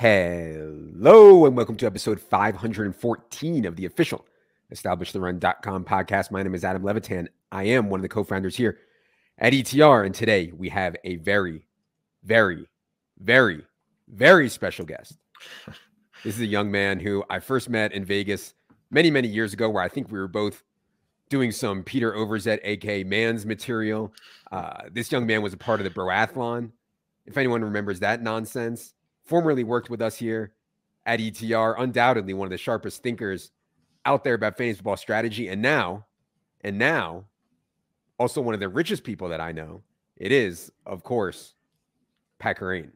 Hello, and welcome to episode 514 of the official EstablishTheRun.com podcast. My name is Adam Levitan. I am one of the co founders here at ETR, and today we have a very, very, very, very special guest. This is a young man who I first met in Vegas many, many years ago, where I think we were both doing some Peter Overzet, aka Man's material. Uh, this young man was a part of the Broathlon. If anyone remembers that nonsense, formerly worked with us here at ETR, undoubtedly one of the sharpest thinkers out there about fantasy football strategy. And now, and now, also one of the richest people that I know. It is, of course, Pat Kerrane.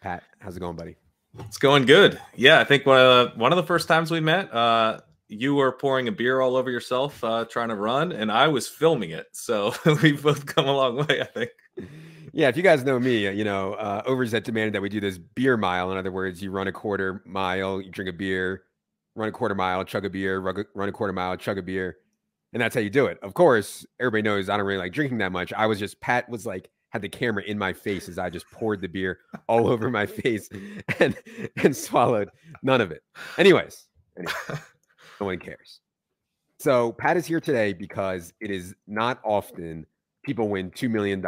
Pat, how's it going, buddy? It's going good. Yeah, I think one of the, one of the first times we met, uh, you were pouring a beer all over yourself, uh, trying to run, and I was filming it. So we've both come a long way, I think. Yeah, if you guys know me, you know, uh, Overzet demanded that we do this beer mile. In other words, you run a quarter mile, you drink a beer, run a quarter mile, chug a beer, run a quarter mile, chug a beer. And that's how you do it. Of course, everybody knows I don't really like drinking that much. I was just, Pat was like, had the camera in my face as I just poured the beer all over my face and and swallowed none of it. Anyways, anyways no one cares. So Pat is here today because it is not often people win $2 million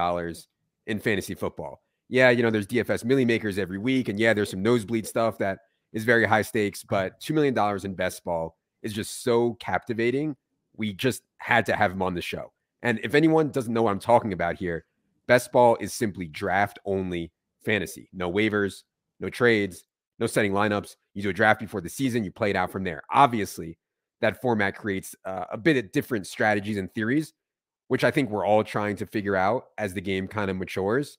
in fantasy football. Yeah, you know, there's DFS milli makers every week. And yeah, there's some nosebleed stuff that is very high stakes, but $2 million in best ball is just so captivating. We just had to have him on the show. And if anyone doesn't know what I'm talking about here, best ball is simply draft only fantasy. No waivers, no trades, no setting lineups. You do a draft before the season, you play it out from there. Obviously, that format creates uh, a bit of different strategies and theories, which I think we're all trying to figure out as the game kind of matures.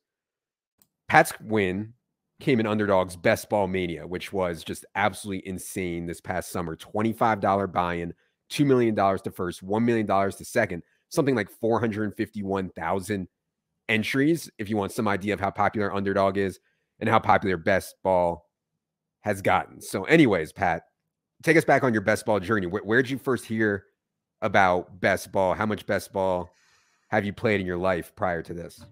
Pat's win came in underdogs best ball mania, which was just absolutely insane this past summer. $25 buy-in, $2 million to first, $1 million to second, something like 451,000 entries. If you want some idea of how popular underdog is and how popular best ball has gotten. So, anyways, Pat, take us back on your best ball journey. Where, where did you first hear about best ball? How much best ball have you played in your life prior to this?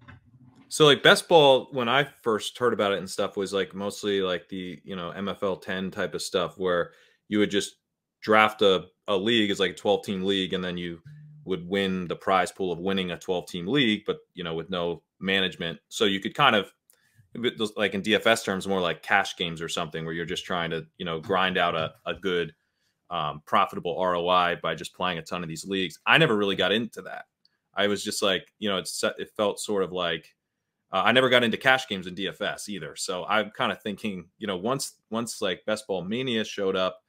So like best ball, when I first heard about it and stuff, was like mostly like the you know MFL 10 type of stuff where you would just draft a, a league as like a 12 team league and then you would win the prize pool of winning a 12 team league, but you know, with no management. So you could kind of like in DFS terms, more like cash games or something where you're just trying to, you know, grind out a, a good, um, profitable ROI by just playing a ton of these leagues. I never really got into that. I was just like, you know, it's, it felt sort of like, uh, I never got into cash games in DFS either. So I'm kind of thinking, you know, once, once like best ball mania showed up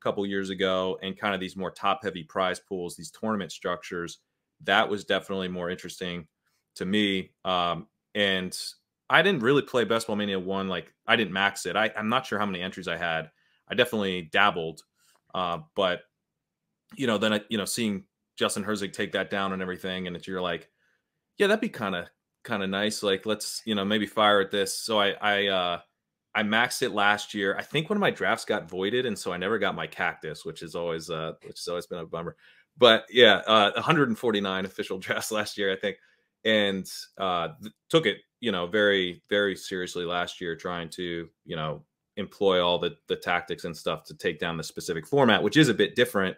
a couple years ago and kind of these more top heavy prize pools, these tournament structures, that was definitely more interesting to me. Um, and I didn't really play Best Ball Mania one. Like I didn't max it. I, I'm not sure how many entries I had. I definitely dabbled, uh, but you know, then I, you know, seeing Justin Herzig take that down and everything, and you're like, yeah, that'd be kind of kind of nice. Like let's you know maybe fire at this. So I I uh, I maxed it last year. I think one of my drafts got voided, and so I never got my cactus, which is always uh, which has always been a bummer. But yeah, uh, 149 official drafts last year, I think, and uh, took it you know, very, very seriously last year, trying to, you know, employ all the the tactics and stuff to take down the specific format, which is a bit different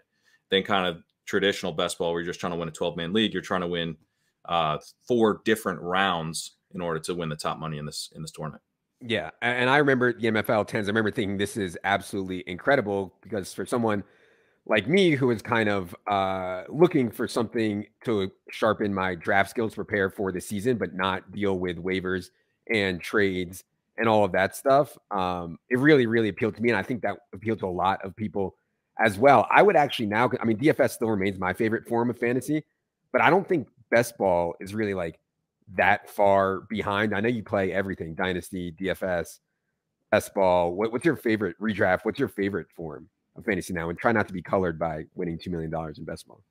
than kind of traditional best ball where you're just trying to win a 12 man league. You're trying to win uh, four different rounds in order to win the top money in this in this tournament. Yeah, and I remember the MFL tens. I remember thinking this is absolutely incredible because for someone like me who is kind of uh, looking for something to sharpen my draft skills, prepare for the season, but not deal with waivers and trades and all of that stuff. Um, it really, really appealed to me. And I think that appealed to a lot of people as well. I would actually now, I mean, DFS still remains my favorite form of fantasy, but I don't think best ball is really like that far behind. I know you play everything Dynasty, DFS, best ball. What, what's your favorite redraft? What's your favorite form? of fantasy now and try not to be colored by winning $2 million in best ball.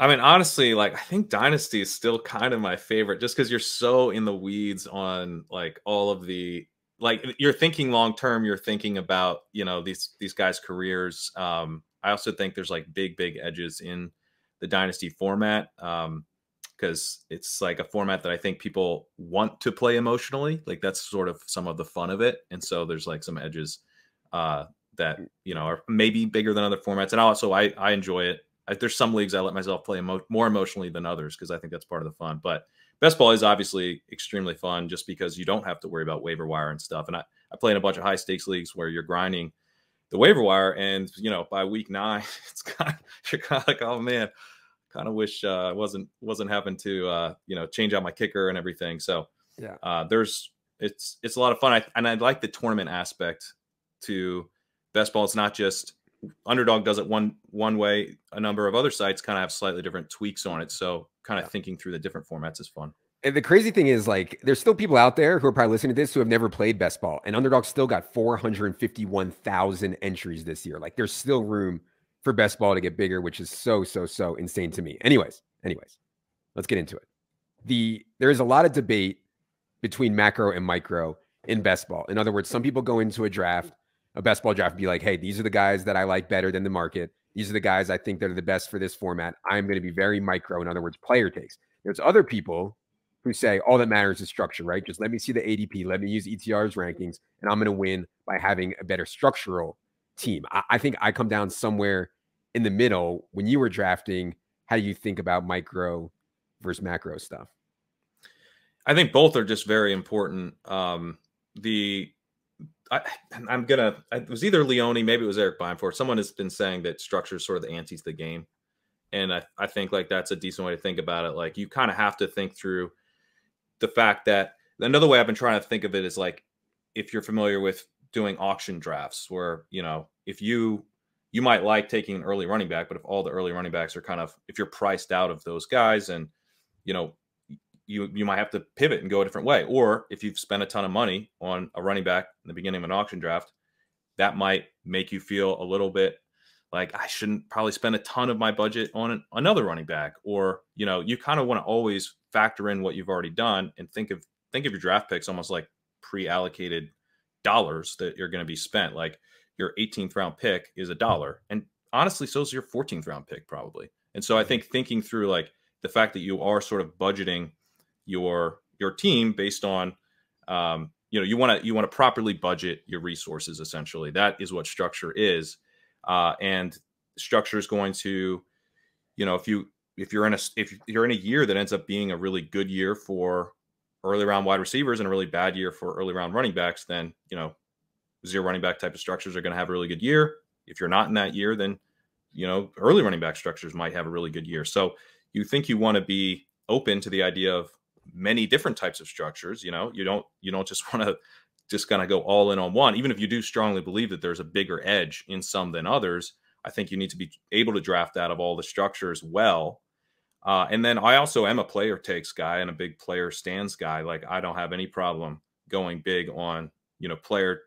I mean, honestly, like I think Dynasty is still kind of my favorite just because you're so in the weeds on like all of the like you're thinking long term, you're thinking about, you know, these these guys' careers. Um, I also think there's like big, big edges in the Dynasty format. Um, because it's like a format that I think people want to play emotionally. Like that's sort of some of the fun of it. And so there's like some edges uh, that you know are maybe bigger than other formats. And also, I I enjoy it. I, there's some leagues I let myself play emo- more emotionally than others because I think that's part of the fun. But best ball is obviously extremely fun just because you don't have to worry about waiver wire and stuff. And I, I play in a bunch of high stakes leagues where you're grinding the waiver wire, and you know by week nine, it's kind of you're kind of like, oh man, kind of wish uh, wasn't wasn't having to uh, you know change out my kicker and everything. So yeah, uh, there's it's it's a lot of fun, I, and I like the tournament aspect to best ball. It's not just underdog does it one one way. A number of other sites kind of have slightly different tweaks on it. So kind of yeah. thinking through the different formats is fun. And the crazy thing is, like, there's still people out there who are probably listening to this who have never played best ball, and Underdog still got 451,000 entries this year. Like, there's still room for best ball to get bigger, which is so, so, so insane to me. Anyways, anyways, let's get into it. The there is a lot of debate between macro and micro in best ball. In other words, some people go into a draft, a best ball draft, and be like, hey, these are the guys that I like better than the market. These are the guys I think that are the best for this format. I'm going to be very micro. In other words, player takes. There's other people who say all that matters is structure, right? Just let me see the ADP, let me use ETR's rankings, and I'm going to win by having a better structural team. I, I, think I come down somewhere in the middle. When you were drafting, how do you think about micro versus macro stuff? I think both are just very important. Um, the I, am gonna. It was either Leone, maybe it was Eric Beinfort. Someone has been saying that structure is sort of the ante to the game, and I, I think like that's a decent way to think about it. Like you kind of have to think through the fact that another way I've been trying to think of it is like if you're familiar with doing auction drafts where, you know, if you you might like taking an early running back, but if all the early running backs are kind of if you're priced out of those guys and you know you you might have to pivot and go a different way. Or if you've spent a ton of money on a running back in the beginning of an auction draft, that might make you feel a little bit like I shouldn't probably spend a ton of my budget on another running back. Or you know, you kind of want to always factor in what you've already done and think of think of your draft picks almost like pre-allocated dollars that you're going to be spent. Like your 18th round pick is a dollar, and honestly, so is your 14th round pick probably. And so I mm-hmm. think thinking through like the fact that you are sort of budgeting your your team based on um, you know you want to you want to properly budget your resources essentially that is what structure is uh, and structure is going to you know if you if you're in a if you're in a year that ends up being a really good year for early round wide receivers and a really bad year for early round running backs, then you know zero running back type of structures are going to have a really good year. If you're not in that year, then you know early running back structures might have a really good year. So you think you want to be open to the idea of many different types of structures. You know, you don't you don't just want to just kind of go all in on one. Even if you do strongly believe that there's a bigger edge in some than others, I think you need to be able to draft out of all the structures well uh, and then I also am a player takes guy and a big player stands guy. Like I don't have any problem going big on you know player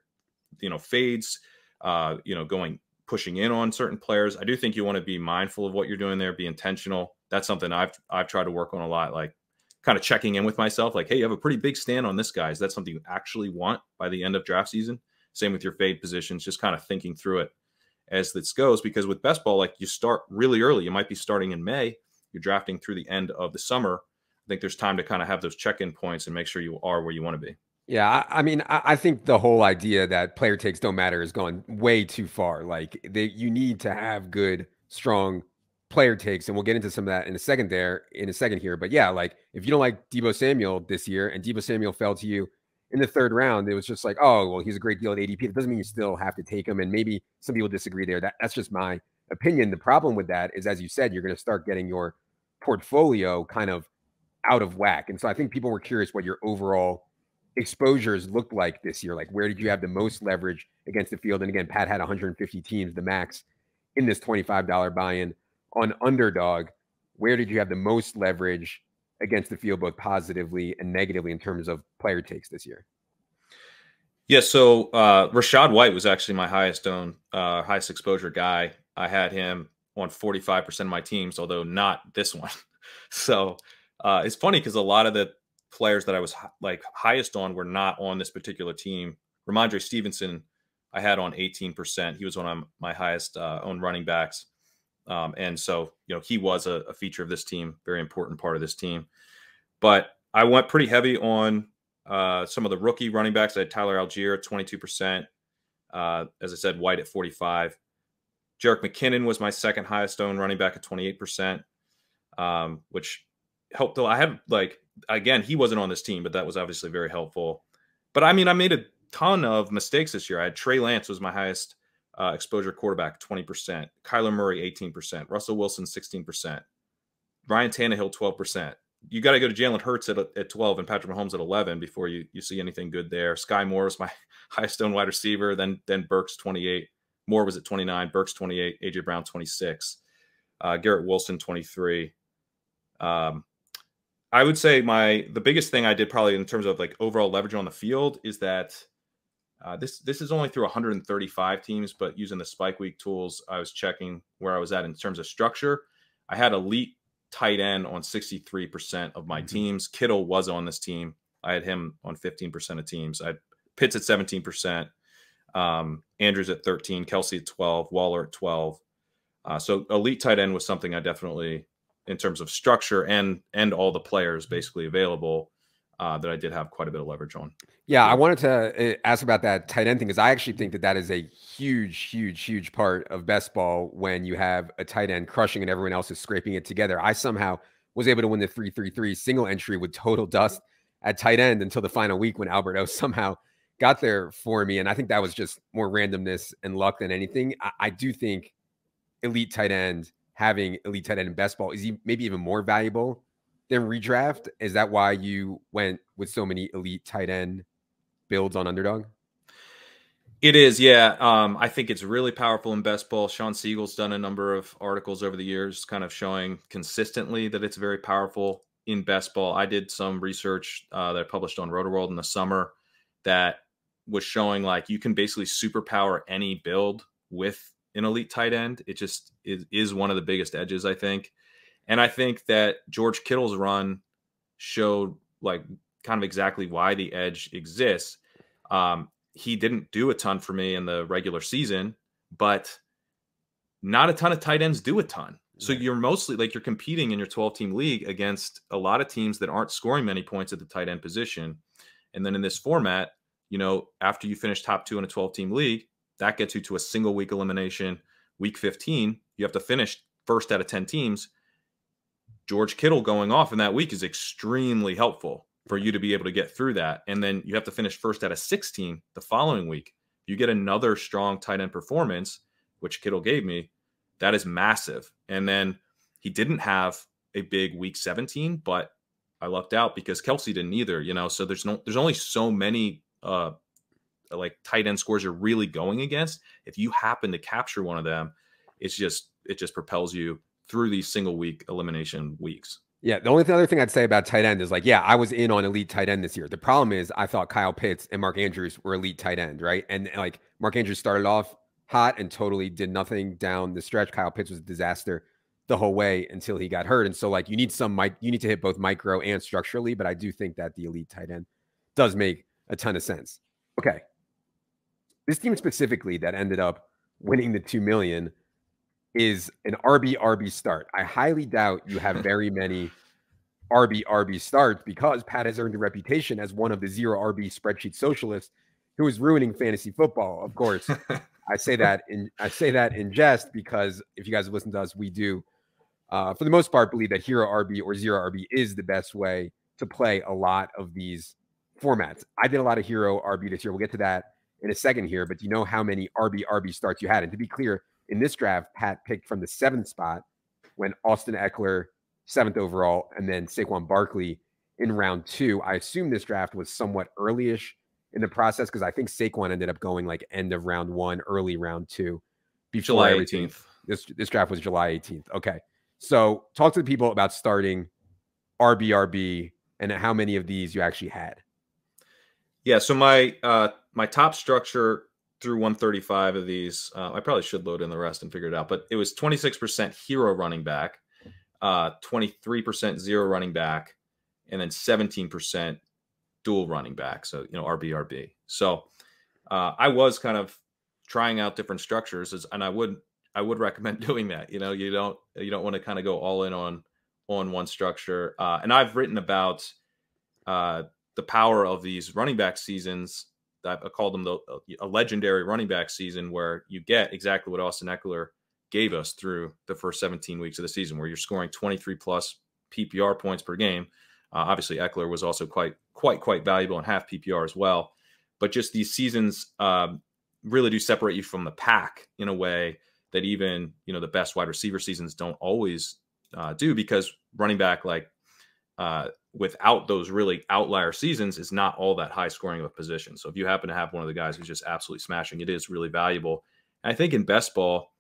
you know fades, uh, you know going pushing in on certain players. I do think you want to be mindful of what you're doing there, be intentional. That's something I've I've tried to work on a lot. Like kind of checking in with myself, like, hey, you have a pretty big stand on this guy. Is that something you actually want by the end of draft season? Same with your fade positions, just kind of thinking through it as this goes. Because with best ball, like you start really early. You might be starting in May you're drafting through the end of the summer, I think there's time to kind of have those check-in points and make sure you are where you want to be. Yeah, I, mean, I, think the whole idea that player takes don't matter is gone way too far. Like they, you need to have good, strong player takes, and we'll get into some of that in a second. There, in a second here, but yeah, like if you don't like Deebo Samuel this year, and Deebo Samuel fell to you in the third round, it was just like, oh, well, he's a great deal at ADP. It doesn't mean you still have to take him, and maybe some people disagree there. That that's just my opinion. The problem with that is, as you said, you're going to start getting your portfolio kind of out of whack. And so I think people were curious what your overall exposures looked like this year. Like, where did you have the most leverage against the field? And again, Pat had 150 teams, the max in this $25 buy in on underdog. Where did you have the most leverage against the field, both positively and negatively, in terms of player takes this year? Yeah, so uh, Rachaad White was actually my highest owned, uh, highest exposure guy. I had him on 45% of my teams, although not this one. so uh, it's funny because a lot of the players that I was like highest on were not on this particular team. Rhamondre Stevenson, I had on 18%. He was one of my highest uh, owned running backs. Um, and so, you know, he was a, a, feature of this team, very important part of this team. But I went pretty heavy on uh, some of the rookie running backs. I had Tyler Allgeier at 22%, Uh, as I said, White at 45. Jerick McKinnon was my second highest owned running back at 28%, um, which helped. I had like again, he wasn't on this team, but that was obviously very helpful. But I mean, I made a ton of mistakes this year. I had Trey Lance was my highest uh, exposure quarterback, 20%. Kyler Murray, 18%. Russell Wilson, 16%. Ryan Tannehill, 12%. You got to go to Jalen Hurts at, at 12 and Patrick Mahomes at 11 before you, you see anything good there. Skyy Moore was my highest owned wide receiver. Then, then Burks, 28. Moore was at 29. Burks, 28. AJ Brown, 26. Uh, Garrett Wilson, 23. Um, I would say my the biggest thing I did probably in terms of like overall leverage on the field is that uh, this this is only through 135 teams, but using the Spike Week tools, I was checking where I was at in terms of structure. I had elite tight end on 63% of my mm-hmm. teams. Kittle was on this team. I had him on 15% of teams. I had Pitts at 17%, um, Andrews at 13, Kelce at 12, Waller at 12. Uh, so elite tight end was something I definitely in terms of structure and and all the players basically available uh, that I did have quite a bit of leverage on. Yeah, I wanted to uh, ask about that tight end thing because I actually think that that is a huge, huge, huge part of best ball when you have a tight end crushing and everyone else is scraping it together. I somehow was able to win the three three three single entry with total dust at tight end until the final week when Alberto somehow got there for me, and I think that was just more randomness and luck than anything. I, I do think elite tight end having elite tight end in best ball is he maybe even more valuable than redraft? Is that why you went with so many elite tight end builds on underdog? It is, yeah. Um, I think it's really powerful in best ball. Shawn Siegele's done a number of articles over the years, kind of showing consistently that it's very powerful in best ball. I did some research uh, that I published on Rotoworld in the summer that was showing like you can basically superpower any build with an elite tight end. It just is, is one of the biggest edges, I think. And I think that George Kittle's run showed like kind of exactly why the edge exists. Um, he didn't do a ton for me in the regular season, but not a ton of tight ends do a ton. So you're mostly like you're competing in your 12 team league against a lot of teams that aren't scoring many points at the tight end position. And then in this format, you know, after you finish top two in a 12 team league, that gets you to a single week elimination. Week 15, you have to finish first out of 10 teams. George Kittle going off in that week is extremely helpful for you to be able to get through that. And then you have to finish first out of 16 the following week. You get another strong tight end performance, which Kittle gave me. That is massive. And then he didn't have a big week 17, but I lucked out because Kelce didn't either, you know. So there's no there's only so many uh like tight end scores you're really going against, if you happen to capture one of them, it's just it just propels you through these single week elimination weeks. Yeah, the only other thing I'd say about tight end is like, yeah, I was in on elite tight end this year. The problem is I thought Kyle Pitts and Mark Andrews were elite tight end, right? And like Mark Andrews started off hot and totally did nothing down the stretch. Kyle Pitts was a disaster the whole way until he got hurt. And so like you need some mic you need to hit both micro and structurally, but I do think that the elite tight end does make a ton of sense. Okay this team specifically that ended up winning the two million is an RB RB start. I highly doubt you have very many RB RB starts because Pat has earned a reputation as one of the zero RB spreadsheet socialists who is ruining fantasy football. Of course, I say that in I say that in jest because if you guys have listened to us, we do uh, for the most part believe that hero RB or zero RB is the best way to play a lot of these formats. I did a lot of hero RB this year. We'll get to that in a second here, but do you know how many RB RB starts you had? And to be clear, in this draft, Pat picked from the seventh spot when Austin Ekeler, seventh overall, and then Saquon Barkley in round two. I assume this draft was somewhat earlyish in the process because I think Saquon ended up going like end of round one, early round two. July 18th. This this draft was July 18th. Okay. So talk to the people about starting RBRB and how many of these you actually had. Yeah, so my uh my top structure through 135 of these, uh, I probably should load in the rest and figure it out, but it was 26% hero running back, uh, 23% zero running back, and then 17% dual running back. So, you know, RBRB. So uh, I was kind of trying out different structures as, and I would, I would recommend doing that. You know, you don't, you don't want to kind of go all in on, on one structure. Uh, and I've written about uh, the power of these running back seasons I called them the a legendary running back season where you get exactly what Austin Ekeler gave us through the first 17 weeks of the season, where you're scoring 23 plus PPR points per game. Uh, obviously, Ekeler was also quite, quite, quite valuable in half PPR as well. But just these seasons um, really do separate you from the pack in a way that even you know the best wide receiver seasons don't always uh, do because running back like uh, without those really outlier seasons is not all that high scoring of a position. So if you happen to have one of the guys who's just absolutely smashing, it is really valuable. And I think in best ball,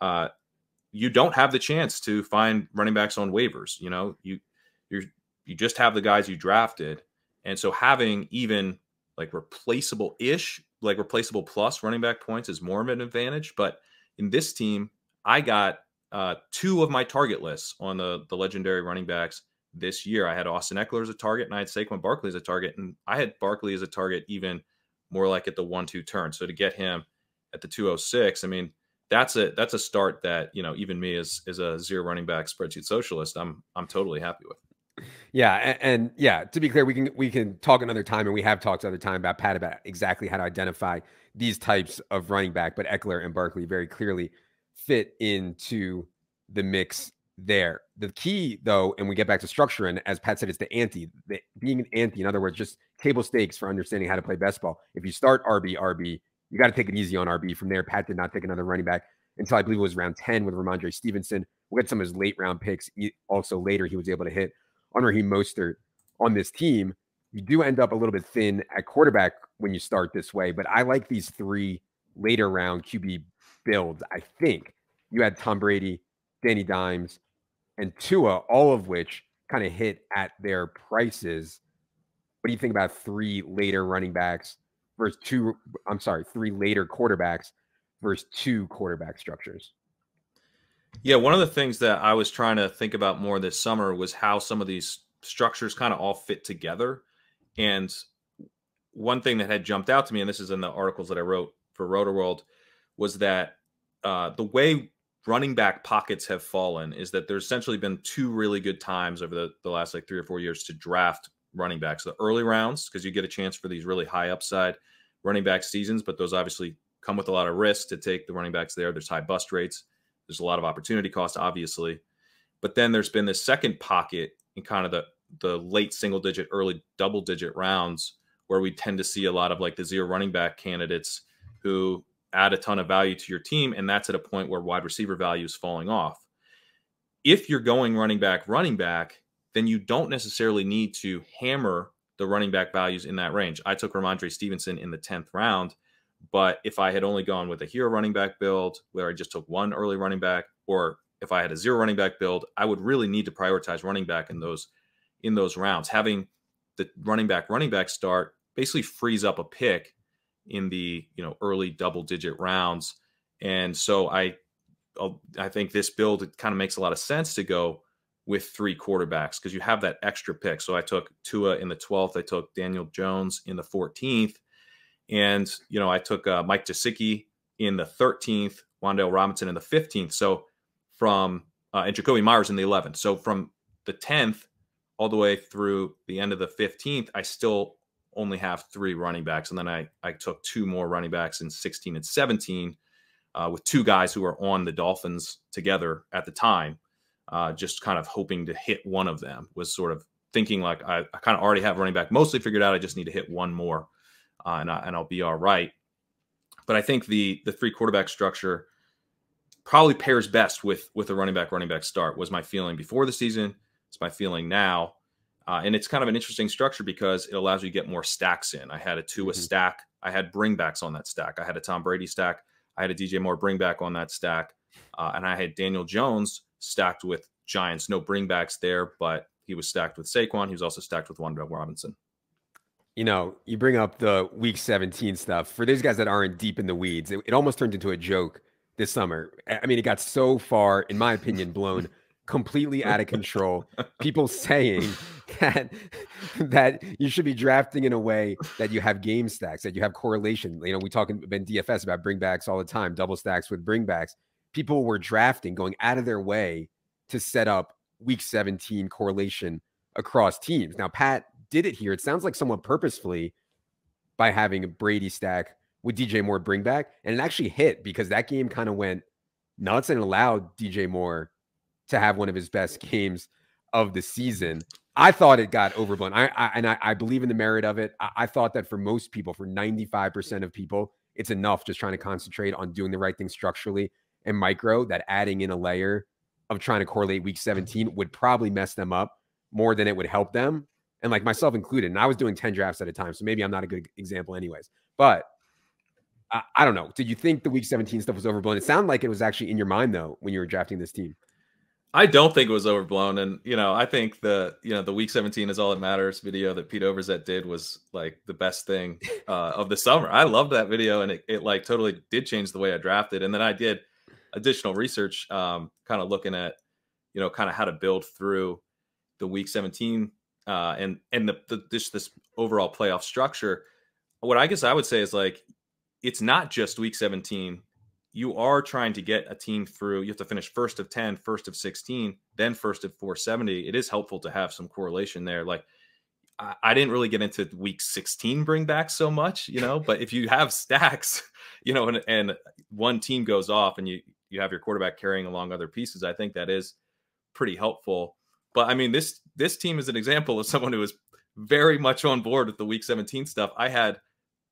uh, you don't have the chance to find running backs on waivers. You know, you you you just have the guys you drafted, and so having even like replaceable ish, like replaceable plus running back points is more of an advantage. But in this team, I got uh, two of my target lists on the the legendary running backs this year. I had Austin Ekeler as a target, and I had Saquon Barkley as a target, and I had Barkley as a target even more like at the one-two turn. So to get him at the 206, I mean, that's a that's a start that you know even me as as a zero running back spreadsheet socialist, I'm I'm totally happy with. Yeah, and, and, yeah, to be clear, we can we can talk another time, and we have talked another time about Pat about exactly how to identify these types of running back. But Ekeler and Barkley very clearly fit into the mix there. The key, though, and we get back to structure, and as Pat said, it's the ante. The, being an ante, in other words, just table stakes for understanding how to play best ball. If you start RB, RB, you got to take it easy on RB. From there, Pat did not take another running back until I believe it was round 10 with Rhamondre Stevenson. We'll get some of his late round picks. Also, later, he was able to hit on Raheem Mostert on this team. You do end up a little bit thin at quarterback when you start this way, but I like these three later round QB builds. I think you had Tom Brady, Danny Dimes, and Tua, all of which kind of hit at their prices. What do you think about three later running backs versus two? I'm sorry, three later quarterbacks versus two quarterback structures? Yeah, one of the things that I was trying to think about more this summer was how some of these structures kind of all fit together. And one thing that had jumped out to me, and this is in the articles that I wrote for Rotoworld, was that uh, the way running back pockets have fallen is that there's essentially been two really good times over the, the last like three or four years to draft running backs. The early rounds, because you get a chance for these really high upside running back seasons, but those obviously come with a lot of risk to take the running backs there. There's high bust rates. There's a lot of opportunity cost, obviously. But then there's been this second pocket in kind of the the late single digit, early double digit rounds where we tend to see a lot of like the zero running back candidates who add a ton of value to your team. And that's at a point where wide receiver value is falling off. If you're going running back, running back, then you don't necessarily need to hammer the running back values in that range. I took Rhamondre Stevenson in the 10th round, but if I had only gone with a hero running back build where I just took one early running back, or if I had a zero running back build, I would really need to prioritize running back in those in those rounds. Having the running back running back start basically frees up a pick in the you know early double digit rounds. And so i i think this build it kind of makes a lot of sense to go with three quarterbacks because you have that extra pick. So i took tua in the 12th i took daniel jones in the 14th and you know i took uh, mike Gesicki in the 13th Wan'Dale Robinson in the 15th so from uh, and Jakobi Meyers in the 11th so from the 10th all the way through the end of the 15th i still only have three running backs. And then I, I took two more running backs in 16 and 17 uh, with two guys who were on the Dolphins together at the time, uh, just kind of hoping to hit one of them, was sort of thinking like I, I kind of already have running back mostly figured out. I just need to hit one more uh, and, I, and I'll be all right. But I think the the three quarterback structure probably pairs best with with a running back running back start was my feeling before the season. It's my feeling now. Uh, and it's kind of an interesting structure because it allows you to get more stacks in. I had a Tua mm-hmm. stack. I had bringbacks on that stack. I had a Tom Brady stack. I had a DJ Moore bringback on that stack. Uh, and I had Daniel Jones stacked with Giants. No bringbacks there, but he was stacked with Saquon. He was also stacked with Wan'Dale Robinson. You know, you bring up the week 17 stuff. For those guys that aren't deep in the weeds, it, it almost turned into a joke this summer. I mean, it got so far, in my opinion, blown completely out of control. People saying that that you should be drafting in a way that you have game stacks, that you have correlation. You know, we talk in DFS about bringbacks all the time, double stacks with bringbacks. People were drafting, going out of their way to set up week 17 correlation across teams. Now, Pat did it here. It sounds like somewhat purposefully, by having a Brady stack with DJ Moore bring back. And it actually hit because that game kind of went nuts and allowed DJ Moore to have one of his best games of the season. I thought it got overblown. I, I and I, I, believe in the merit of it. I, I thought that for most people, for 95% of people, it's enough just trying to concentrate on doing the right thing structurally and micro that adding in a layer of trying to correlate week 17 would probably mess them up more than it would help them. And like myself included. And I was doing 10 drafts at a time. So maybe I'm not a good example, anyways. But I, I don't know. Did you think the week 17 stuff was overblown? It sounded like it was actually in your mind though when you were drafting this team. I don't think it was overblown, and you know, I think the you know the week 17 is all that matters video that Pete Overzet did was like the best thing uh, of the summer. I loved that video, and it, it like totally did change the way I drafted. And then I did additional research, um, kind of looking at you know kind of how to build through the week 17 uh, and and the, the this this overall playoff structure. What I guess I would say is like it's not just week 17 you are trying to get a team through. You have to finish first of 10, first of 16, then first of 470. It is helpful to have some correlation there. Like, I, I didn't really get into week 16 bring back so much, you know, but if you have stacks, you know, and, and one team goes off and you, you have your quarterback carrying along other pieces, I think that is pretty helpful. But I mean, this this team is an example of someone who is very much on board with the week 17 stuff. I had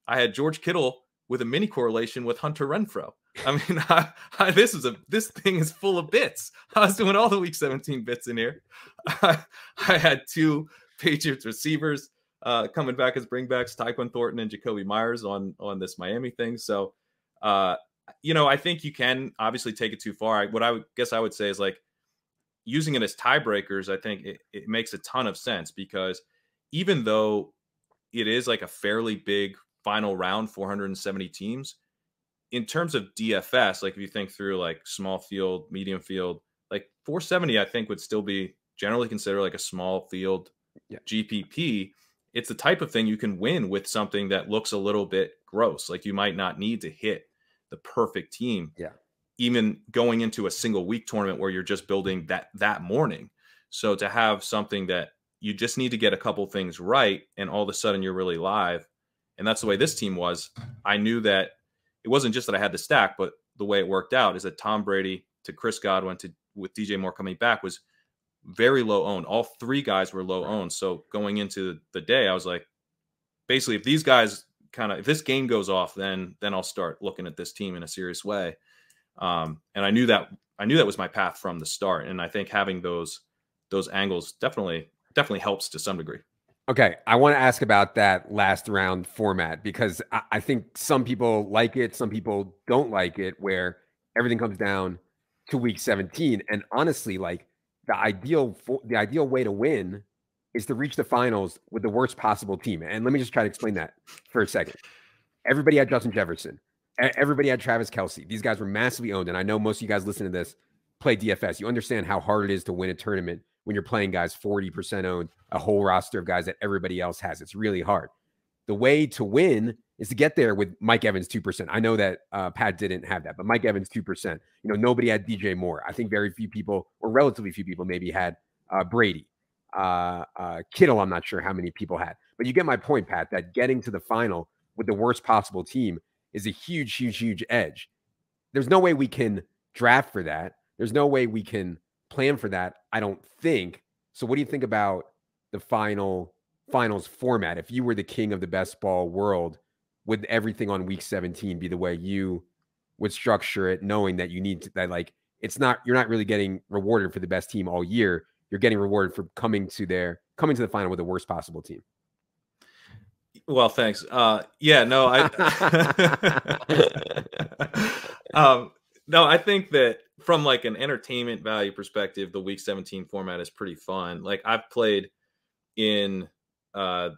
I had George Kittle with a mini correlation with Hunter Renfrow. I mean, I, I, this is a this thing is full of bits. I was doing all the week 17 bits in here. I, I had two Patriots receivers uh, coming back as bringbacks, Tyquan Thornton and Jakobi Meyers on on this Miami thing. So, uh, you know, I think you can obviously take it too far. I, what I would guess I would say is like using it as tiebreakers. I think it, it makes a ton of sense because even though it is like a fairly big final round, 470 teams. In terms of DFS, like if you think through like small field, medium field, like 470, I think would still be generally considered like a small field yeah. GPP. It's the type of thing you can win with something that looks a little bit gross. Like you might not need to hit the perfect team. Yeah. Even going into a single week tournament where you're just building that that morning. So to have something that you just need to get a couple things right and all of a sudden you're really live and that's the way this team was. I knew that it wasn't just that I had the stack, but the way it worked out is that Tom Brady to Chris Godwin to with DJ Moore coming back was very low owned. All three guys were low owned. So going into the day, I was like, basically, if these guys kind of if this game goes off, then then I'll start looking at this team in a serious way. Um, and I knew that I knew that was my path from the start. And I think having those those angles definitely definitely helps to some degree. Okay, I want to ask about that last round format because I, think some people like it, some people don't like it, where everything comes down to week 17. And honestly, like the ideal the ideal way to win is to reach the finals with the worst possible team. And let me just try to explain that for a second. Everybody had Justin Jefferson. Everybody had Travis Kelce. These guys were massively owned. And I know most of you guys listening to this play DFS. You understand how hard it is to win a tournament when you're playing guys 40% owned, a whole roster of guys that everybody else has. It's really hard. The way to win is to get there with Mike Evans 2%. I know that uh, Pat didn't have that, but Mike Evans 2%. You know, nobody had DJ Moore. I think very few people, or relatively few people, maybe had uh, Brady. Uh, uh, Kittle, I'm not sure how many people had. But you get my point, Pat, that getting to the final with the worst possible team is a huge, huge, huge edge. There's no way we can draft for that. There's no way we can plan for that, I don't think. So what do you think about the final finals format? If you were the king of the best ball world, would everything on week 17 be the way you would structure it, knowing that you need to, that like it's not you're not really getting rewarded for the best team all year. You're getting rewarded for coming to their coming to the final with the worst possible team. Well, thanks. Uh, yeah, no, I, um, no, I think that from like an entertainment value perspective, the week 17 format is pretty fun. Like I've played in uh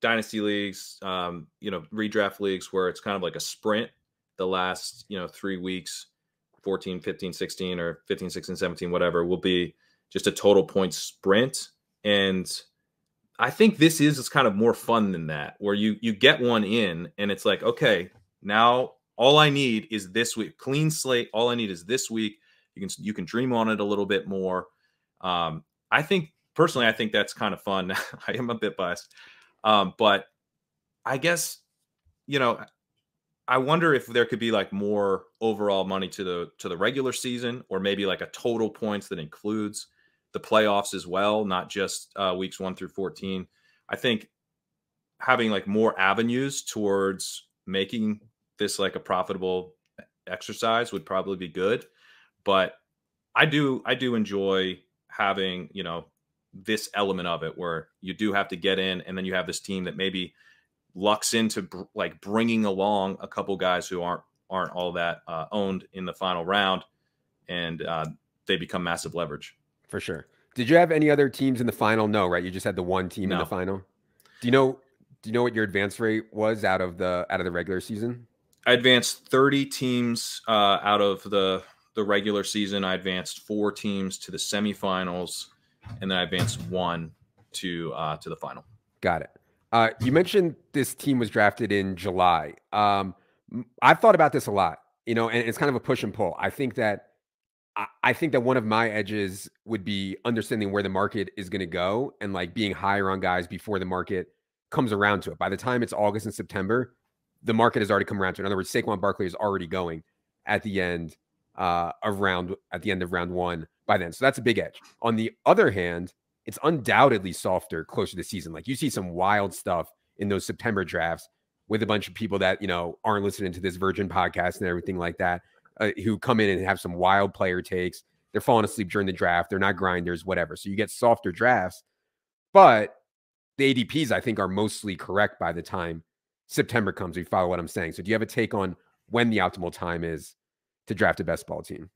dynasty leagues, um, you know, redraft leagues where it's kind of like a sprint the last, you know, 3 weeks, 14, 15, 16 or 15, 16, 17 whatever will be just a total point sprint and I think this is, is kind of more fun than that where you you get one in and it's like okay, now all I need is this week, clean slate. All I need is this week. You can you can dream on it a little bit more. Um, I think personally, I think that's kind of fun. I am a bit biased, um, but I guess you know, I wonder if there could be like more overall money to the to the regular season, or maybe like a total points that includes the playoffs as well, not just uh, weeks one through fourteen. I think having like more avenues towards making this like a profitable exercise would probably be good, but I do I do enjoy having you know this element of it where you do have to get in, and then you have this team that maybe lucks into br- like bringing along a couple guys who aren't aren't all that uh, owned in the final round, and uh, they become massive leverage. For sure. Did you have any other teams in the final? No, right? You just had the one team no. in the final. Do you know? Do you know what your advance rate was out of the out of the regular season? I advanced 30 teams uh, out of the the regular season. I advanced four teams to the semifinals, and then I advanced one to uh, to the final. Got it. Uh, you mentioned this team was drafted in July. Um, I've thought about this a lot, you know, and it's kind of a push and pull. I think that I think that one of my edges would be understanding where the market is going to go and like being higher on guys before the market comes around to it. By the time it's August and September, the market has already come around to it. In other words, Saquon Barkley is already going at the end uh, of round at the end of round one by then. So that's a big edge. On the other hand, it's undoubtedly softer closer to the season. Like you see some wild stuff in those September drafts with a bunch of people that you know aren't listening to this Virgin podcast and everything like that, uh, who come in and have some wild player takes. They're falling asleep during the draft. They're not grinders, whatever. So you get softer drafts, but the ADPs I think are mostly correct by the time September comes. You follow what I'm saying. So do you have a take on when the optimal time is to draft a best ball team?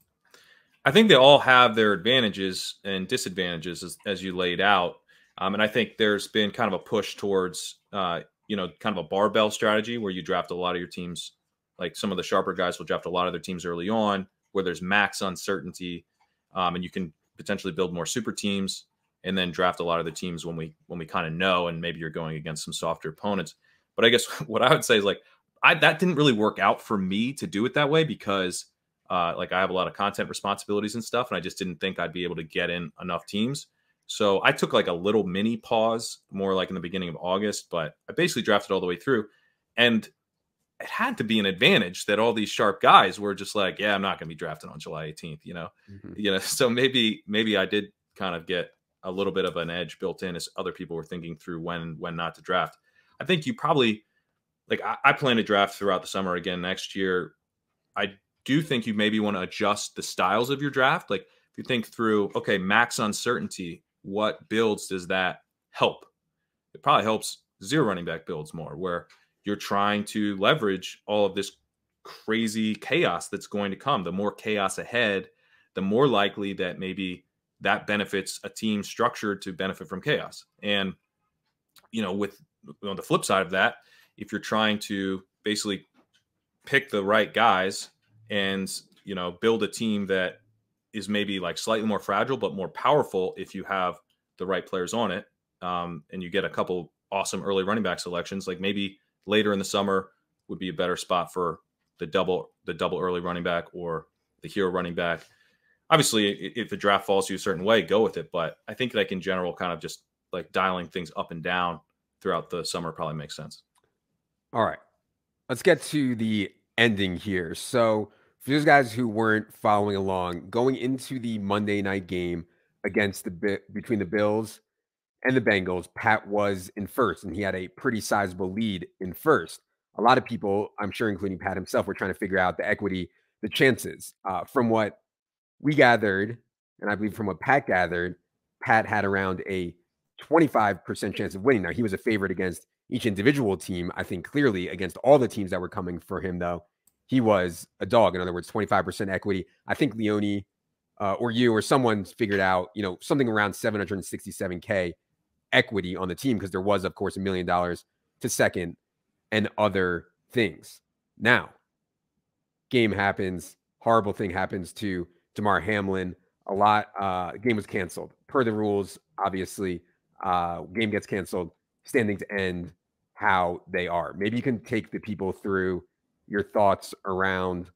I think they all have their advantages and disadvantages as, as you laid out. Um, and I think there's been kind of a push towards, uh, you know, kind of a barbell strategy where you draft a lot of your teams. Like some of the sharper guys will draft a lot of their teams early on, where there's max uncertainty, um, and you can potentially build more super teams, and then draft a lot of the teams when we when we kind of know, and maybe you're going against some softer opponents. But I guess what I would say is like, I that didn't really work out for me to do it that way because uh, like I have a lot of content responsibilities and stuff, and I just didn't think I'd be able to get in enough teams. So I took like a little mini pause, more like in the beginning of August, but I basically drafted all the way through. And it had to be an advantage that all these sharp guys were just like, yeah, I'm not going to be drafted on July 18th, you know, mm-hmm. you know. So maybe maybe I did kind of get a little bit of an edge built in as other people were thinking through when when not to draft. I think you probably like I, I plan to draft throughout the summer again next year. I do you think you maybe want to adjust the styles of your draft. Like if you think through, okay, max uncertainty, what builds does that help? It probably helps zero running back builds more, where you're trying to leverage all of this crazy chaos that's going to come. The more chaos ahead, the more likely that maybe that benefits a team structured to benefit from chaos. And you know, with on the flip side of that, if you're trying to basically pick the right guys and you know build a team that is maybe like slightly more fragile but more powerful if you have the right players on it um, and you get a couple awesome early running back selections like maybe later in the summer would be a better spot for the double the double early running back or the hero running back. Obviously if the draft falls you a certain way go with it but i think like in general kind of just like dialing things up and down throughout the summer probably makes sense. All right. Let's get to the ending here. So for those guys who weren't following along, going into the Monday night game against the between the Bills and the Bengals, Pat was in first, and he had a pretty sizable lead in first. A lot of people, I'm sure, including Pat himself, were trying to figure out the equity, the chances. Uh, from what we gathered, and I believe from what Pat gathered, Pat had around a 25% chance of winning. Now, he was a favorite against each individual team, I think clearly against all the teams that were coming for him, though he was a dog. In other words, 25% equity. I think Leone uh, or you or someone figured out, you know, something around 767K equity on the team because there was, of course, a million dollars to second and other things. Now, game happens, horrible thing happens to Damar Hamlin. A lot, uh, game was canceled per the rules, obviously. Uh, game gets canceled, standing to end how they are. Maybe you can take the people through your thoughts around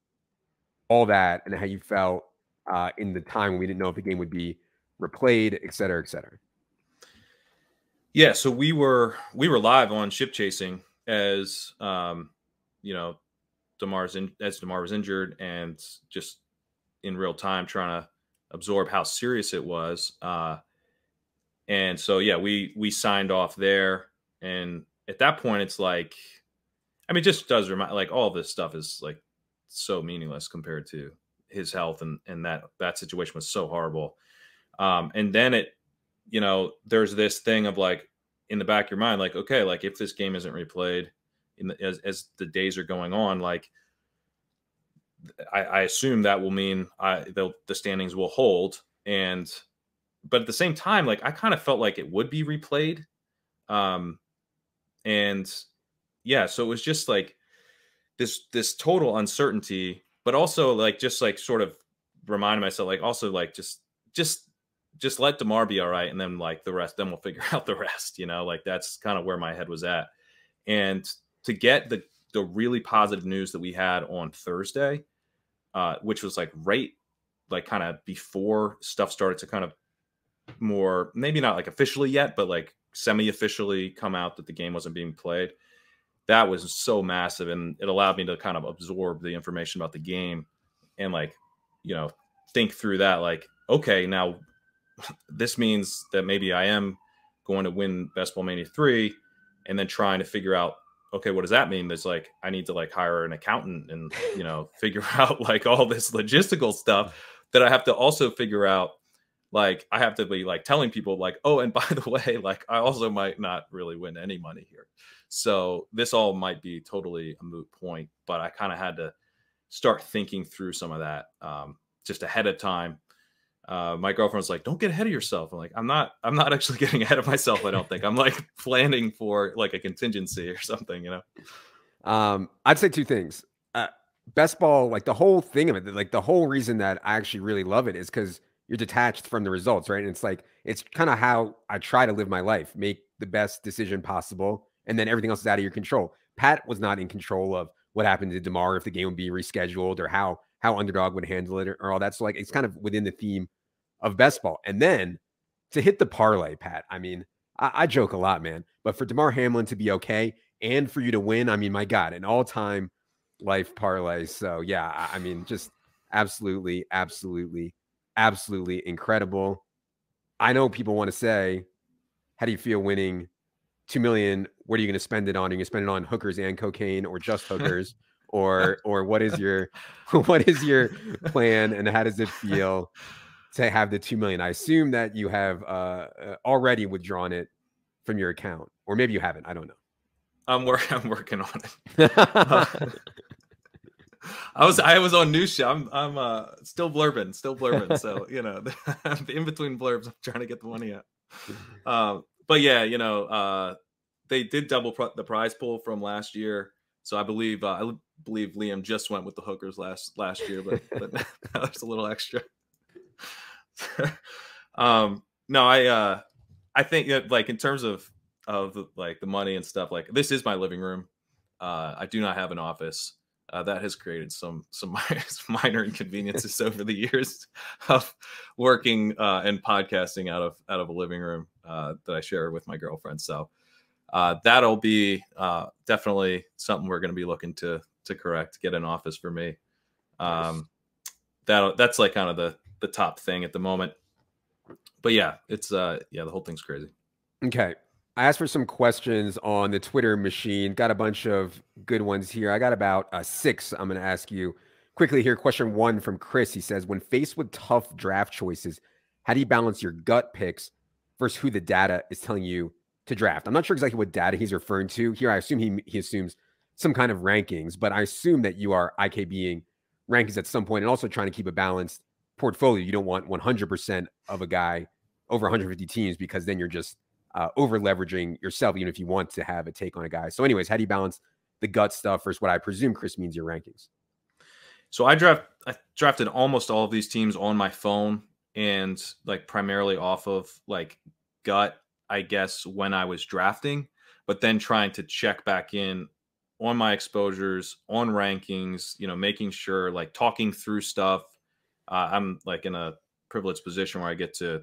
all that and how you felt uh, in the time we didn't know if the game would be replayed, et cetera, et cetera. Yeah, so we were we were live on ship chasing as um, you know, Damar's in as Damar was injured and just in real time trying to absorb how serious it was. Uh, and so yeah, we we signed off there, and at that point, it's like, I mean, just does remind like all this stuff is like so meaningless compared to his health and and that that situation was so horrible. Um, and then it, you know, there's this thing of like in the back of your mind, like, okay, like if this game isn't replayed in the, as as the days are going on, like I, I assume that will mean I the standings will hold. And but at the same time, like I kind of felt like it would be replayed. Um and yeah, so it was just like this this total uncertainty, but also like just like sort of reminding myself, like also like just just just let Damar be all right, and then like the rest, then we'll figure out the rest. You know, like that's kind of where my head was at. And to get the the really positive news that we had on Thursday, uh, which was like right, like kind of before stuff started to kind of more, maybe not like officially yet, but like semi officially come out that the game wasn't being played. That was so massive, and it allowed me to kind of absorb the information about the game and like, you know, think through that. Like, okay, now this means that maybe I am going to win Best Ball Mania three, and then trying to figure out okay, what does that mean? There's like I need to like hire an accountant and you know figure out like all this logistical stuff that I have to also figure out. Like I have to be like telling people like, oh, and by the way, like I also might not really win any money here. So this all might be totally a moot point, but I kind of had to start thinking through some of that um, just ahead of time uh, my girlfriend's like, "Don't get ahead of yourself." I'm like, "I'm not. I'm not actually getting ahead of myself. I don't think. I'm like planning for like a contingency or something. You know." Um, I'd say two things. Uh, best ball, like the whole thing of it, like the whole reason that I actually really love it is because you're detached from the results, right? And it's like it's kind of how I try to live my life, make the best decision possible, and then everything else is out of your control. Pat was not in control of what happened to Damar if the game would be rescheduled or how how underdog would handle it or, or all that. So like it's kind of within the theme of best ball. And then to hit the parlay, Pat. I mean, I, I joke a lot, man, but for Damar Hamlin to be okay and for you to win, I mean, my God, an all-time life parlay. So yeah, I, I mean, just absolutely, absolutely, absolutely incredible. I know people want to say, how do you feel winning two million? What are you going to spend it on? Are you going to spend it on hookers and cocaine or just hookers? or or what is your what is your plan and how does it feel to have the two million. I assume that you have uh, uh, already withdrawn it from your account, or maybe you haven't. I don't know. I'm working. I'm working on it. I was I was on news show. I'm I'm uh, still blurbing, still blurbing. So you know, the in between blurbs, I'm trying to get the money out. Uh, but yeah, you know, uh, they did double pr- the prize pool from last year. So I believe uh, I believe Liam just went with the hookers last last year, but but there's a little extra. um, no, I uh, I think that, like in terms of of like the money and stuff, like this is my living room. Uh, I do not have an office. Uh, that has created some some minor inconveniences over the years of working uh, and podcasting out of out of a living room uh, that I share with my girlfriend. So uh, that'll be uh, definitely something we're going to be looking to to correct. Get an office for me. Um. That that's like kind of the the top thing at the moment. But yeah, it's uh yeah, the whole thing's crazy. Okay. I asked for some questions on the Twitter machine. Got a bunch of good ones here. I got about uh, six. I'm going to ask you quickly here. Question one from Chris. He says, When faced with tough draft choices, how do you balance your gut picks versus who the data is telling you to draft? I'm not sure exactly what data he's referring to here. I assume he, he assumes some kind of rankings, but I assume that you are IKBing rankings at some point and also trying to keep a balanced portfolio. You don't want 100% of a guy over 150 teams because then you're just uh, over leveraging yourself, even if you want to have a take on a guy. So, anyways, how do you balance the gut stuff versus what I presume Chris means your rankings? So I draft I drafted almost all of these teams on my phone and like primarily off of like gut, I guess, when I was drafting, but then trying to check back in on my exposures, on rankings, you know, making sure like talking through stuff uh, I'm like in a privileged position where I get to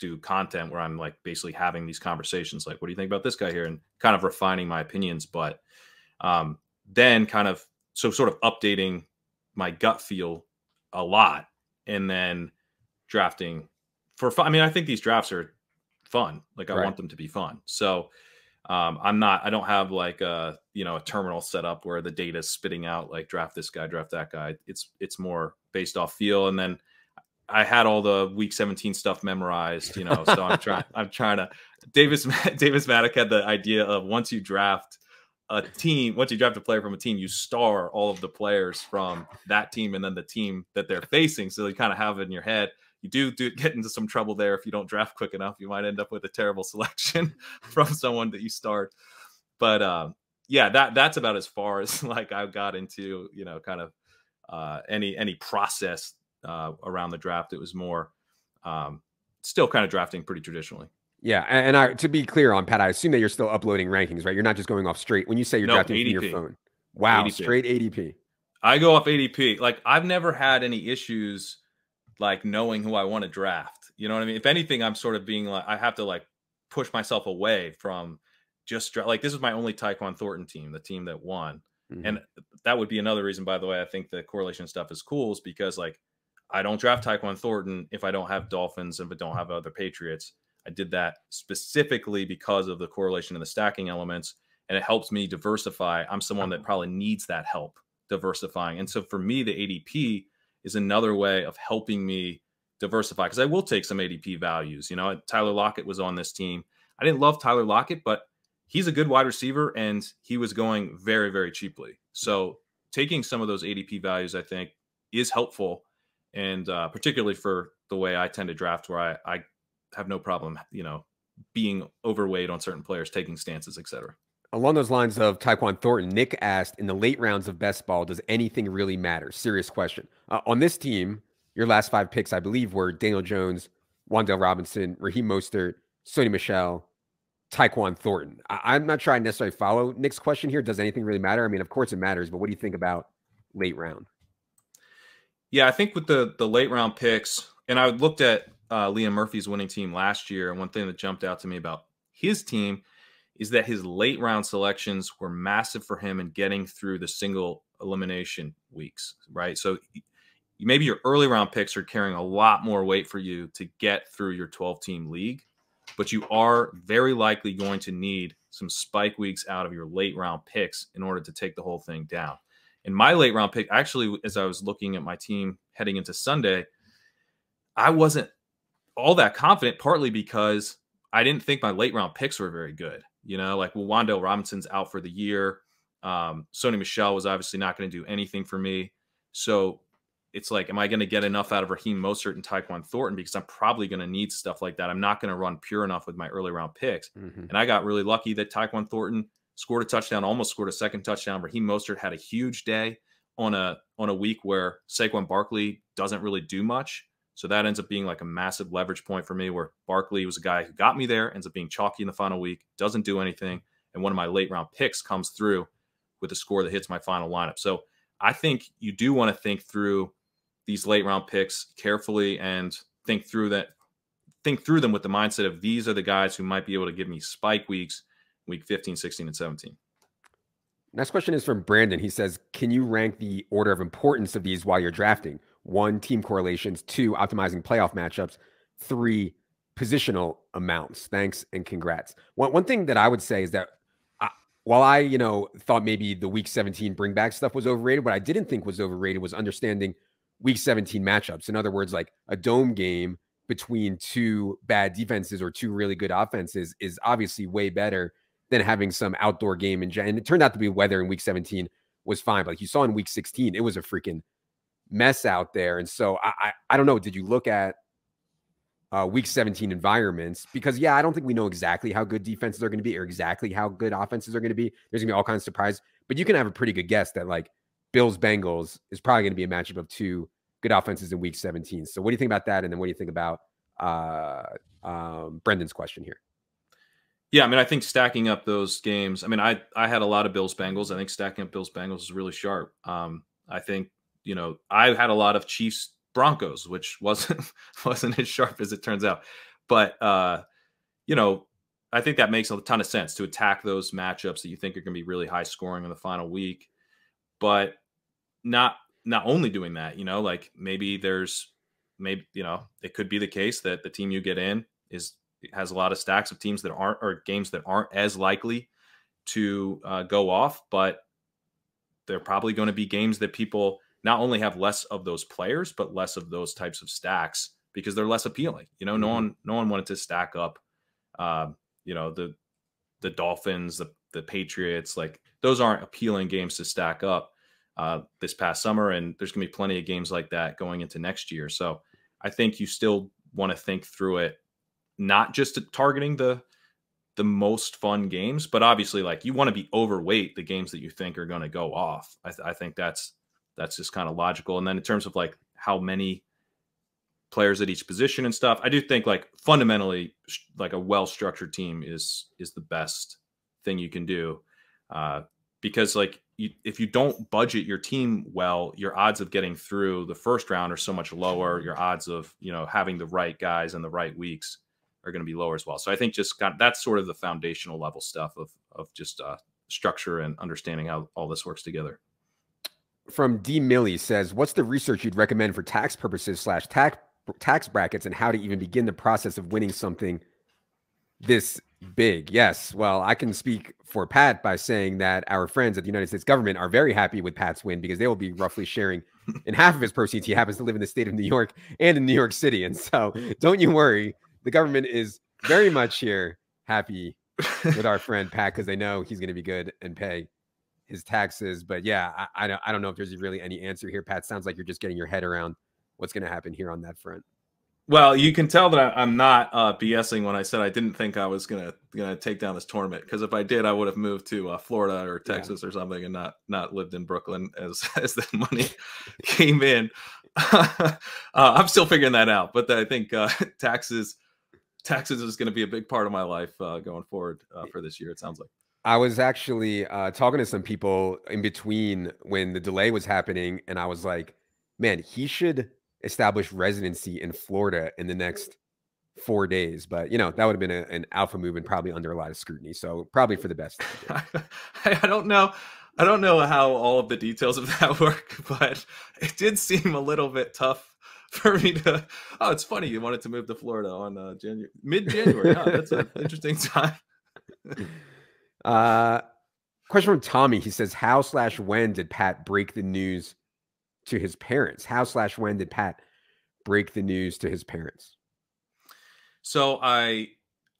do content where I'm like basically having these conversations like what do you think about this guy here and kind of refining my opinions but um then kind of so sort of updating my gut feel a lot and then drafting for fun. I mean, I think these drafts are fun. Like I right. want them to be fun. So um, I'm not, I don't have like a, you know, a terminal set up where the data is spitting out like draft this guy, draft that guy. It's, it's more based off feel. And then I had all the week 17 stuff memorized, you know, so I'm trying, I'm trying to, Davis, Davis Mattek had the idea of once you draft a team, once you draft a player from a team, you star all of the players from that team and then the team that they're facing. So you kind of have it in your head you do, do get into some trouble there if you don't draft quick enough. You might end up with a terrible selection from someone that you start. But um, yeah, that that's about as far as like I've got into, you know, kind of uh, any any process uh, around the draft. It was more um, still kind of drafting pretty traditionally. Yeah, and I to be clear on Pat, I assume that you're still uploading rankings, right? You're not just going off straight when you say you're drafting ADP. from your phone. Wow, ADP. straight ADP. I go off ADP. Like I've never had any issues like knowing who I want to draft. You know what I mean? If anything, I'm sort of being like I have to like push myself away from just like this is my only Tyquan Thornton team, the team that won. Mm-hmm. And that would be another reason, by the way, I think the correlation stuff is cool, is because like I don't draft Tyquan Thornton if I don't have Dolphins and if I don't have other Patriots. I did that specifically because of the correlation and the stacking elements, and it helps me diversify. I'm someone that probably needs that help diversifying. And so for me, the ADP is another way of helping me diversify because I will take some ADP values. You know, Tyler Lockett was on this team. I didn't love Tyler Lockett, but he's a good wide receiver and he was going very, very cheaply. So taking some of those ADP values, I think, is helpful. And uh, particularly for the way I tend to draft, where I, I have no problem, you know, being overweight on certain players, taking stances, etc. Along those lines of Tyquan Thornton, Nick asked in the late rounds of best ball, does anything really matter? Serious question. Uh, on this team, your last five picks, I believe, were Daniel Jones, Wan'Dale Robinson, Raheem Mostert, Sony Michel, Tyquan Thornton. I- am not trying to necessarily follow Nick's question here. Does anything really matter? I mean, of course it matters, but what do you think about late round? Yeah, I think with the the late round picks, and I looked at uh, Liam Murphy's winning team last year, and one thing that jumped out to me about his team is that his late round selections were massive for him in getting through the single elimination weeks, right? So maybe your early round picks are carrying a lot more weight for you to get through your 12 team league, but you are very likely going to need some spike weeks out of your late round picks in order to take the whole thing down. In my late round pick, actually, as I was looking at my team heading into Sunday, I wasn't all that confident, partly because I didn't think my late round picks were very good. You know, like well, Robinson's out for the year. Um, Sony Michel was obviously not going to do anything for me. So it's like, am I going to get enough out of Raheem Mostert and Tyquan Thornton? Because I'm probably going to need stuff like that. I'm not going to run pure enough with my early round picks. Mm-hmm. And I got really lucky that Tyquan Thornton scored a touchdown, almost scored a second touchdown. Raheem Mostert had a huge day on a on a week where Saquon Barkley doesn't really do much. So that ends up being like a massive leverage point for me where Barkley was a guy who got me there, ends up being chalky in the final week, doesn't do anything. And one of my late round picks comes through with a score that hits my final lineup. So I think you do want to think through these late round picks carefully and think through that, think through them with the mindset of these are the guys who might be able to give me spike weeks, week 15, 16, and 17. Next question is from Brandon. He says, Can you rank the order of importance of these while you're drafting? one, team correlations, two, optimizing playoff matchups, three, positional amounts. Thanks and congrats. One, one thing that I would say is that I, while I, you know, thought maybe the week 17 bring back stuff was overrated, what I didn't think was overrated was understanding week 17 matchups. In other words, like a dome game between two bad defenses or two really good offenses is obviously way better than having some outdoor game in and it turned out to be weather in week 17 was fine. But like you saw in week 16, it was a freaking mess out there. And so I, I, I don't know. Did you look at uh, week 17 environments? Because yeah, I don't think we know exactly how good defenses are going to be or exactly how good offenses are going to be. There's gonna be all kinds of surprise, but you can have a pretty good guess that like Bills Bengals is probably going to be a matchup of two good offenses in week 17. So what do you think about that? And then what do you think about uh, um, Brendan's question here? Yeah, I mean, I think stacking up those games. I mean, I I had a lot of Bills Bengals. I think stacking up Bills Bengals is really sharp. Um, I think you know, I had a lot of Chiefs Broncos, which wasn't wasn't as sharp as it turns out. But uh, you know, I think that makes a ton of sense to attack those matchups that you think are going to be really high scoring in the final week. but not not only doing that, you know, like maybe there's maybe you know it could be the case that the team you get in is has a lot of stacks of teams that aren't or games that aren't as likely to uh, go off, but they're probably going to be games that people not only have less of those players, but less of those types of stacks because they're less appealing. You know, mm-hmm. no one no one wanted to stack up, um, you know, the the Dolphins, the the Patriots, like those aren't appealing games to stack up uh, this past summer, and there's going to be plenty of games like that going into next year. So I think you still want to think through it, not just targeting the the most fun games, but obviously like you want to be overweight the games that you think are going to go off. I, th- I think that's that's just kind of logical. And then in terms of like how many players at each position and stuff, I do think like fundamentally like a well structured team is is the best thing you can do uh, because like you, if you don't budget your team well, your odds of getting through the first round are so much lower. Your odds of you know having the right guys in the right weeks are going to be lower as well. So I think just got, that's sort of the foundational level stuff of of just uh, structure and understanding how all this works together. From D Millie says, "What's the research you'd recommend for tax purposes slash tax tax brackets and how to even begin the process of winning something this big?" Yes, well, I can speak for Pat by saying that our friends at the United States government are very happy with Pat's win because they will be roughly sharing in half of his proceeds. He happens to live in the state of New York and in New York City, and so don't you worry the government is very much here happy with our friend Pat because they know he's going to be good and pay his taxes. But yeah, I, I, don't, I don't know if there's really any answer here. Pat, sounds like you're just getting your head around what's going to happen here on that front. Well, you can tell that I, am not uh, BSing when I said I didn't think I was gonna gonna take down this tournament because if I did, I would have moved to uh, Florida or Texas yeah. or something and not not lived in Brooklyn as as the money came in. uh, I'm still figuring that out, but I think uh, taxes taxes is going to be a big part of my life uh, going forward uh, for this year. It sounds like. I was actually uh, talking to some people in between when the delay was happening, and I was like, "Man, he should establish residency in Florida in the next four days." But you know, that would have been a, an alpha move and probably under a lot of scrutiny. So probably for the best. I don't know. I don't know how all of the details of that work, but it did seem a little bit tough for me to. Oh, it's funny you wanted to move to Florida on uh, January, mid January. Oh, that's an interesting time. uh, question from Tommy. He says, "How slash when did Pat break the news to his parents? How slash when did Pat break the news to his parents?" So I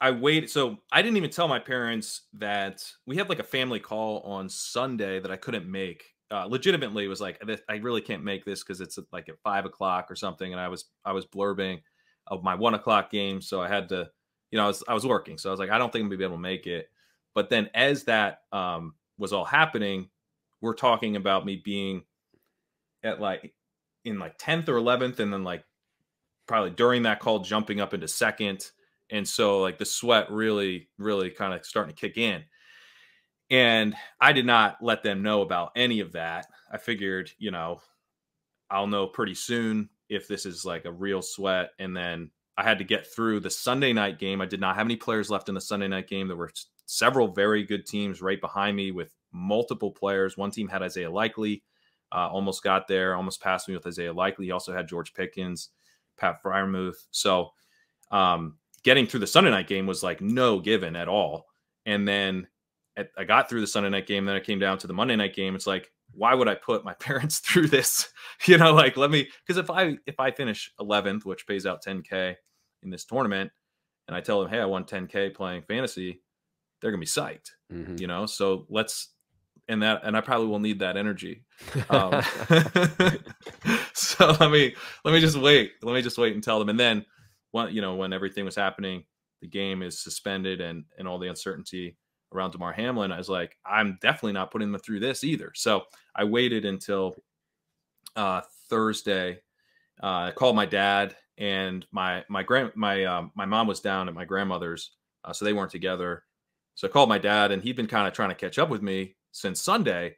I waited. So I didn't even tell my parents that we had like a family call on Sunday that I couldn't make uh, legitimately was like, I really can't make this because it's like at five o'clock or something, and I was I was blurbing of my one o'clock game, so I had to, you know, I was I was working, so I was like, I don't think I'm gonna be able to make it. But then as that um, was all happening, we're talking about me being at like in like tenth or eleventh, and then like probably during that call jumping up into second, and so like the sweat really really kind of starting to kick in. And I did not let them know about any of that. I figured, you know, I'll know pretty soon if this is like a real sweat. And then I had to get through the Sunday night game. I did not have any players left in the Sunday night game. There were several very good teams right behind me with multiple players. One team had Isaiah Likely, uh, almost got there, almost passed me with Isaiah Likely. He also had George Pickens, Pat Freiermuth. So um, getting through the Sunday night game was like no given at all. And then I got through the Sunday night game, then I came down to the Monday night game. It's like, why would I put my parents through this? you know, like let me because if I if I finish 11th, which pays out 10k in this tournament, and I tell them, hey, I won 10k playing fantasy, they're gonna be psyched. Mm-hmm. You know, so let's and that and I probably will need that energy. Um, so let me let me just wait. Let me just wait and tell them. And then, when you know, when everything was happening, the game is suspended and and all the uncertainty around Damar Hamlin, I was like, I'm definitely not putting them through this either. So I waited until uh, Thursday. Uh, I called my dad and my my grand my um, my mom was down at my grandmother's, uh, so they weren't together. So I called my dad, and he'd been kind of trying to catch up with me since Sunday.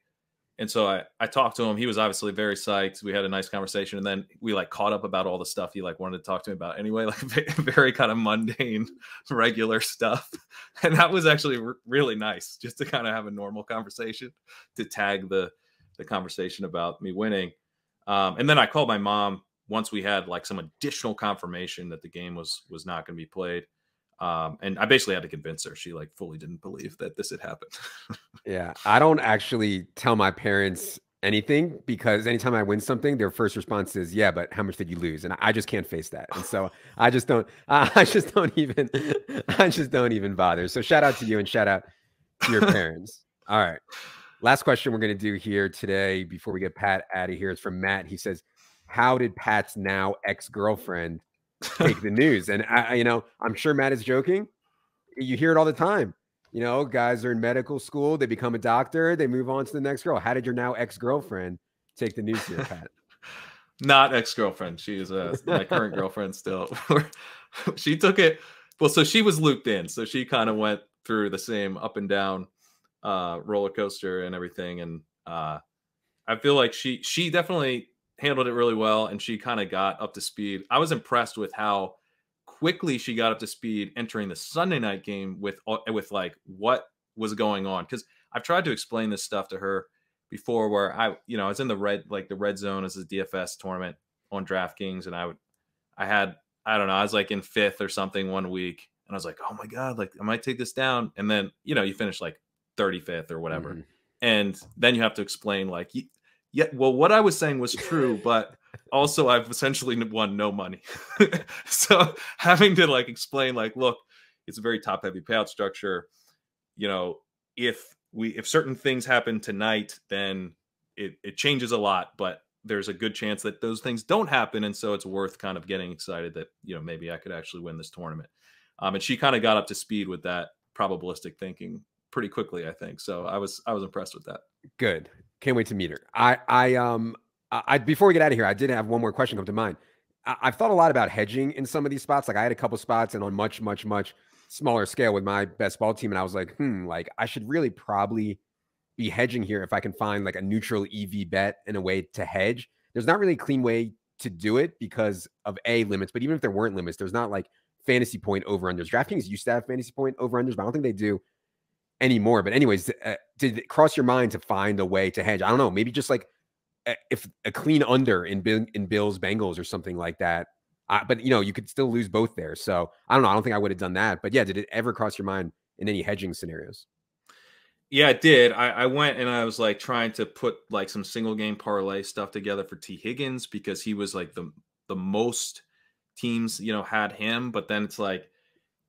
And so I, I talked to him. He was obviously very psyched. We had a nice conversation, and then we like caught up about all the stuff he like wanted to talk to me about anyway, like very kind of mundane, regular stuff. And that was actually really nice, just to kind of have a normal conversation, to tag the the conversation about me winning. Um, and then I called my mom once we had like some additional confirmation that the game was was not going to be played. Um, and I basically had to convince her. She like fully didn't believe that this had happened. yeah, I don't actually tell my parents anything because anytime I win something, their first response is, "Yeah, but how much did you lose?" And I just can't face that, and so I just don't. I just don't even. I just don't even bother. So shout out to you and shout out to your parents. All right, last question we're gonna do here today before we get Pat out of here is from Matt. He says, "How did Pat's now ex girlfriend take the news?" And I, you know, I'm sure Matt is joking. You hear it all the time you know, guys are in medical school, they become a doctor, they move on to the next girl. How did your now ex girlfriend take the news here, Pat? Not ex girlfriend. She is uh, my current girlfriend still. she took it. Well, so she was looped in. So she kind of went through the same up and down uh, roller coaster and everything. And uh, I feel like she she definitely handled it really well, and she kind of got up to speed. I was impressed with how quickly she got up to speed entering the Sunday night game with with like what was going on because I've tried to explain this stuff to her before where I you know I was in the red like the red zone as a DFS tournament on DraftKings and I would I had I don't know I was like in fifth or something one week and I was like oh my god like I might take this down and then you know you finish like 35th or whatever mm-hmm. and then you have to explain like yeah well what I was saying was true but also I've essentially won no money. so having to like explain like look, it's a very top heavy payout structure. You know, if we if certain things happen tonight, then it it changes a lot, but there's a good chance that those things don't happen and so it's worth kind of getting excited that, you know, maybe I could actually win this tournament. Um and she kind of got up to speed with that probabilistic thinking pretty quickly, I think. So I was I was impressed with that. Good. Can't wait to meet her. I I um I before we get out of here, I did have one more question come to mind. I, have thought a lot about hedging in some of these spots. Like I had a couple spots and on much, much, much smaller scale with my best ball team, and I was like, hmm, like I should really probably be hedging here if I can find like a neutral EV bet in a way to hedge. There's not really a clean way to do it because of a limits, but even if there weren't limits, there's not like fantasy point over unders. DraftKings used to have fantasy point over unders, but I don't think they do anymore. But anyways, uh, did it cross your mind to find a way to hedge? I don't know, maybe just like if a clean under in in Bills Bengals or something like that. Uh, but you know, you could still lose both there. So I don't know. I don't think I would have done that. But yeah, did it ever cross your mind in any hedging scenarios? Yeah, it did. I, I went and I was like trying to put like some single game parlay stuff together for Tee Higgins because he was like the the most teams you know had him. But then it's like,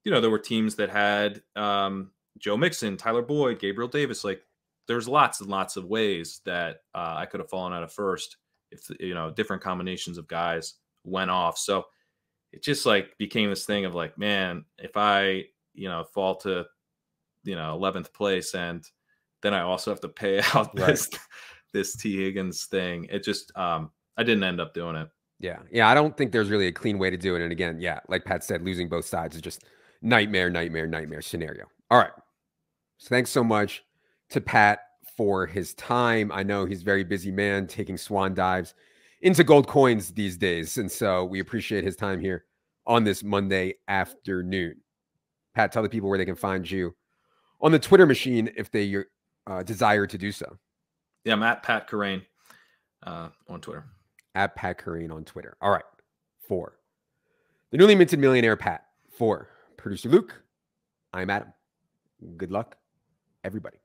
you know, there were teams that had um, Joe Mixon, Tyler Boyd, Gabriel Davis. Like there's lots and lots of ways that uh, I could have fallen out of first if you know different combinations of guys went off. So it just like became this thing of like, man, if I you know fall to you know 11th place and then I also have to pay out right. this this Tee Higgins thing. It just um I didn't end up doing it. Yeah. Yeah, I don't think there's really a clean way to do it. And again, yeah, like Pat said, losing both sides is just nightmare, nightmare, nightmare scenario. All right. So thanks so much to Pat for his time. I know he's a very busy man taking swan dives into gold coins these days. And so we appreciate his time here on this Monday afternoon. Pat, tell the people where they can find you on the Twitter machine if they uh, desire to do so. Yeah, I'm at Pat Kerrane uh, on Twitter. At Pat Kerrane on Twitter. All right. Four. The newly minted millionaire Pat. For producer Luke, I'm Adam. Good luck, everybody.